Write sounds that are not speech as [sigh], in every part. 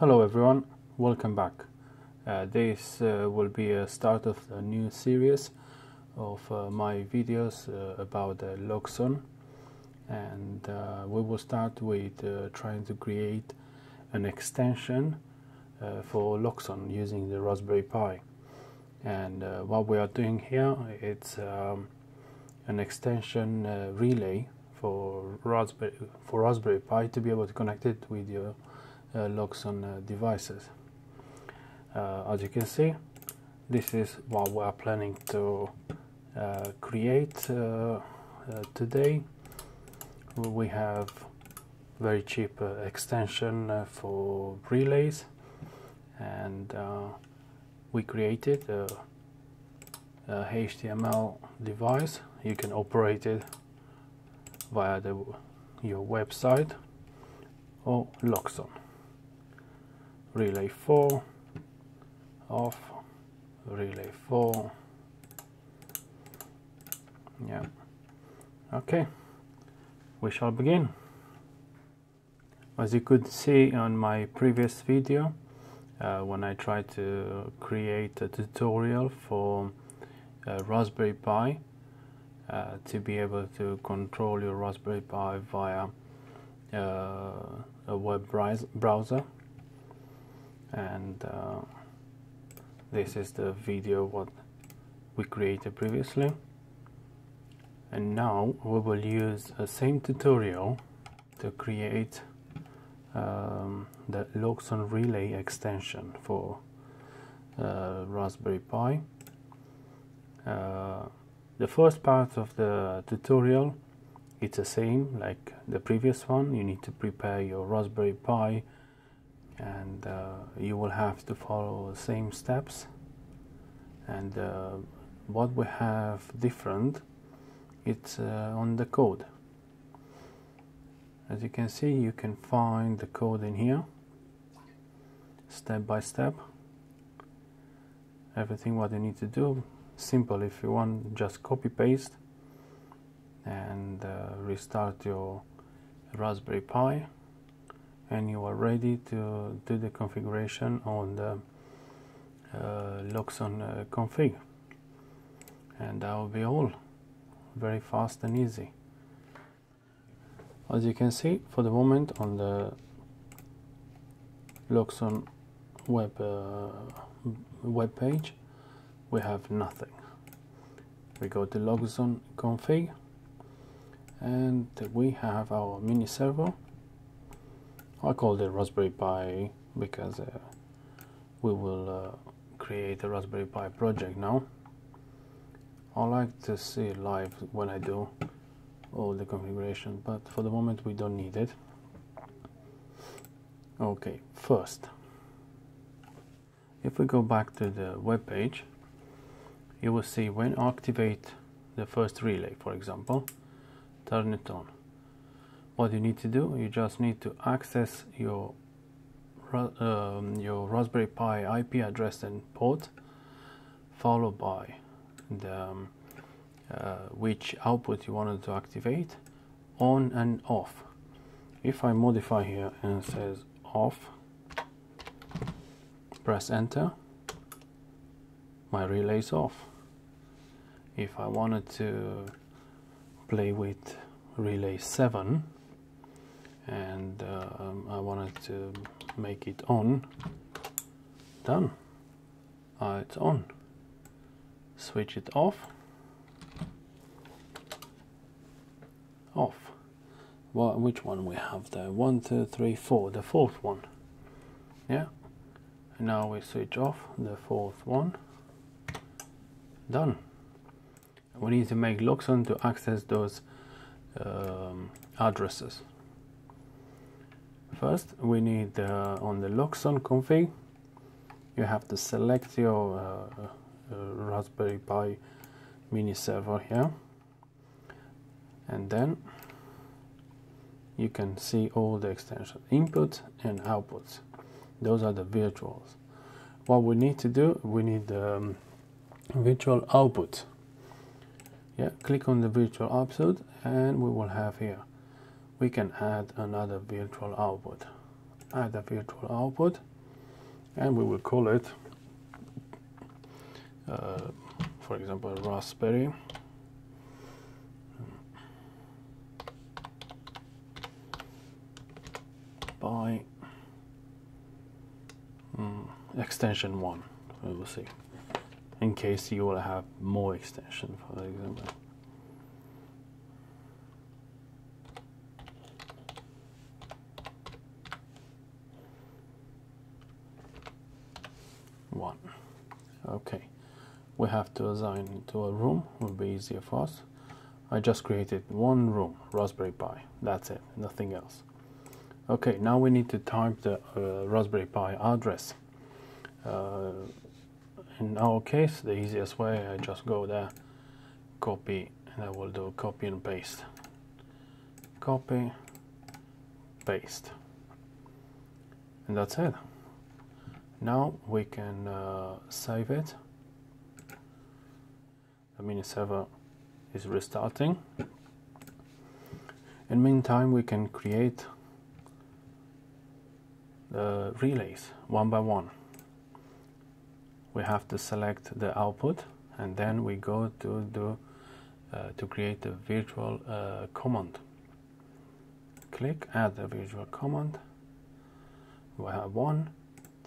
Hello everyone, welcome back. Uh, this uh, will be a start of a new series of uh, my videos uh, about uh, Loxone and uh, we will start with uh, trying to create an extension for Loxone using the Raspberry Pi. And what we are doing here it's um, an extension relay for Raspberry for Raspberry Pi to be able to connect it with your uh, Loxone uh, devices. Uh, as you can see, this is what we are planning to create today. We have very cheap extension for relays and we created a, a, HTML device. You can operate it via the, your website or Loxone relay 4 off relay 4 yeah. Okay. We shall begin. As you could see on my previous video uh, when I tried to create a tutorial for uh, Raspberry Pi uh, to be able to control your Raspberry Pi via uh, a web browser and uh, this is the video what we created previously. And now we will use the same tutorial to create um, the Loxone relay extension for uh, Raspberry Pi. Uh, the first part of the tutorial it's the same like the previous one. You need to prepare your Raspberry Pi and uh, you will have to follow the same steps. And uh, what we have different it's uh, on the code. As you can see you can find the code in here step by step. Everything what you need to do simple. If you want just copy paste and uh, restart your Raspberry Pi and you are ready to do the configuration on the uh, Loxone uh, config. And that will be all. Very fast and easy. As you can see for the moment on the Loxone web uh, web page we have nothing. We go to Loxone config and we have our mini server I call it Raspberry Pi because uh, we will uh, create a Raspberry Pi project now. I like to see live when I do all the configuration, but for the moment we don't need it. Okay, first, if we go back to the web page, you will see when activate the first relay, for example, turn it on what you need to do you just need to access your um, your Raspberry Pi IP address and port followed by the um, uh, which output you wanted to activate on and off. If I modify here and says off press enter my relay is off. If I wanted to play with relay 7 and um, I wanted to make it on. Done. Uh, it's on. Switch it off. Off. Well, which one we have there? One two three four the fourth one. Yeah. And now we switch off the fourth one. Done. We need to make Loxone to access those um, addresses First, we need uh, on the Loxone config, you have to select your uh, uh, Raspberry Pi mini server here, and then you can see all the extension input and outputs. Those are the virtuals. What we need to do, we need the um, virtual output. Yeah, click on the virtual output, and we will have here we can add another virtual output. Add a virtual output and we will call it uh, for example raspberry. By um, extension 1 we will see. In case you will have more extension for example one. Okay. We have to assign to a room will be easier for us. I just created one room Raspberry Pi. That's it nothing else. Okay now we need to type the uh, Raspberry Pi address. Uh, in our case the easiest way I just go there copy and I will do copy and paste. Copy paste. And that's it now we can uh, save it. The mini server is restarting. In meantime we can create the relays one by one. We have to select the output and then we go to do uh, to create a virtual uh, command. Click add a virtual command. We have one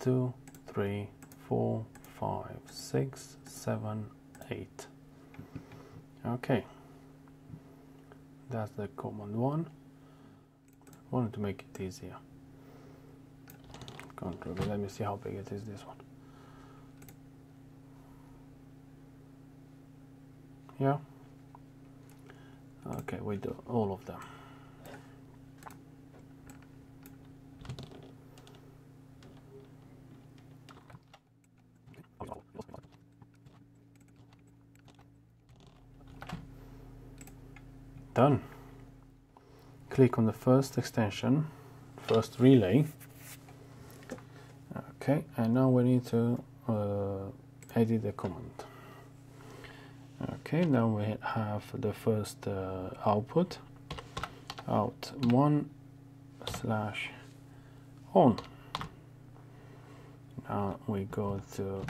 two three four five six seven eight. Okay. That's the command one. Wanted to make it easier. Control let me see how big it is this one. Yeah? Okay we do all of them done. Click on the first extension first relay. Okay and now we need to uh, edit the command. Okay now we have the first uh, output. Out one slash on. Now we go to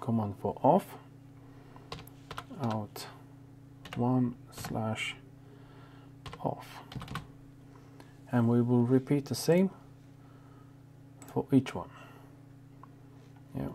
command for off. Out one slash off. And we will repeat the same for each one. Yeah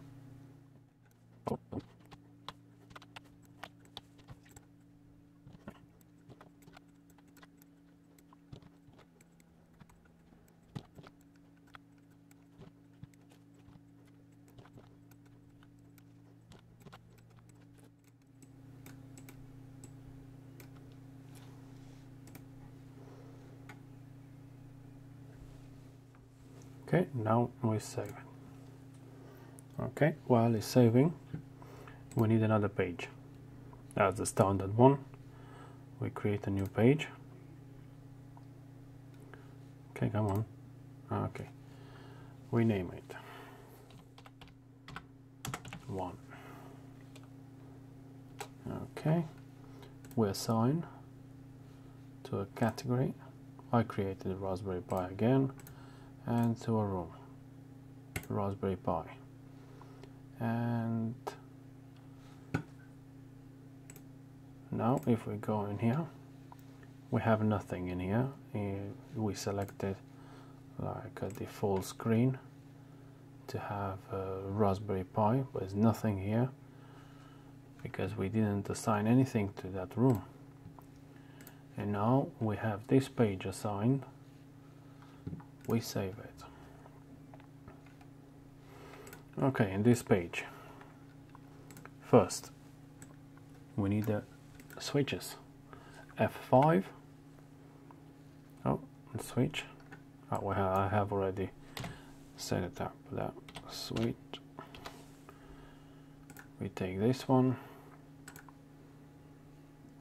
okay now we save okay while it's saving we need another page. That's the standard one. We create a new page. Okay come on. Ah, okay. We name it. One. Okay. We assign to a category. I created Raspberry Pi again and to a room Raspberry Pi. And now if we go in here we have nothing in here. Eh, we selected like a default screen to have Raspberry Pi but there's nothing here because we didn't assign anything to that room. And now we have this page assigned we save it. Okay in this page first we need the switches. F5 oh switch. Ah, oh, well, I have already set it up that switch. We take this one.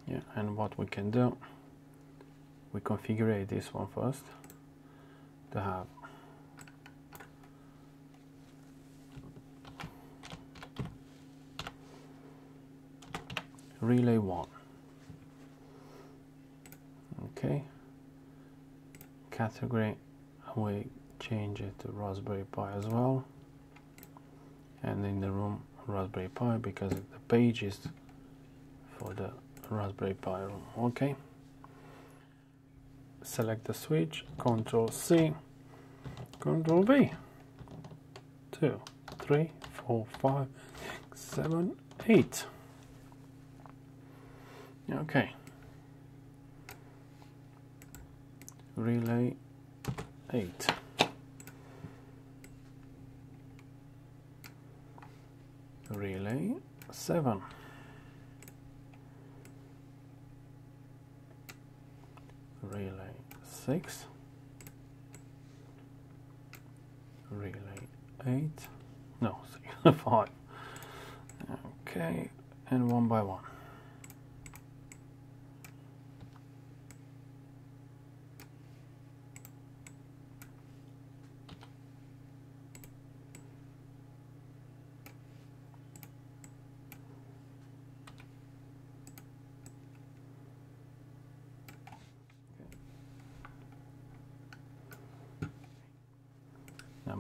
Yeah and what we can do we configure this one first to have relay 1 okay. Category we change it to Raspberry Pi as well. And in the room Raspberry Pi because the page is for the Raspberry Pi room. Okay select the switch control C control V. Two three four five six seven eight. Okay. Relay 8 relay 7 relay 6 relay 8 no [laughs] 5 okay and one by one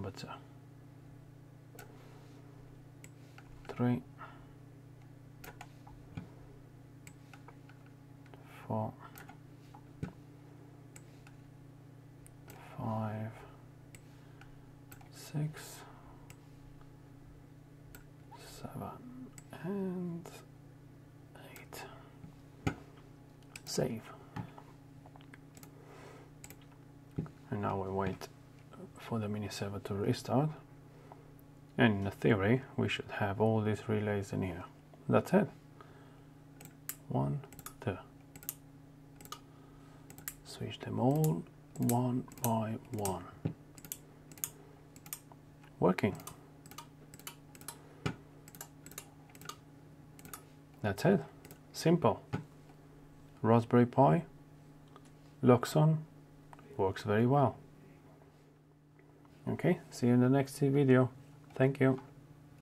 number two, three, four, five, six, seven, and eight. Save. And now we wait for the mini server to restart. And in theory we should have all these relays in here. That's it. One two. Switch them all one by one. Working. That's it. Simple. Raspberry Pi. Loxone works very well Okay, see you in the next video. Thank you.